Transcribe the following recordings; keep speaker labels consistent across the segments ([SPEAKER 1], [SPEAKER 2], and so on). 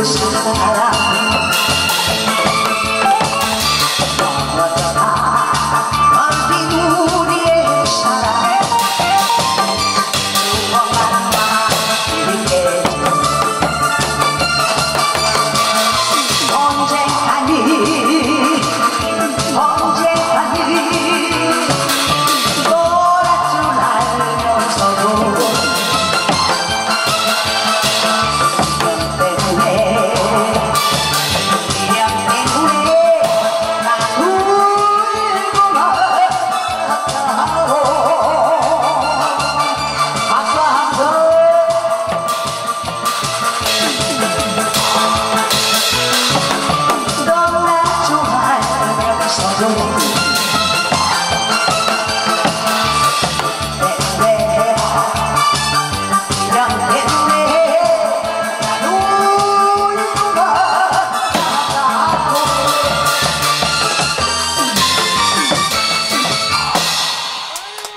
[SPEAKER 1] was a far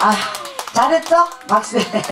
[SPEAKER 1] 아, 잘했어? 박수.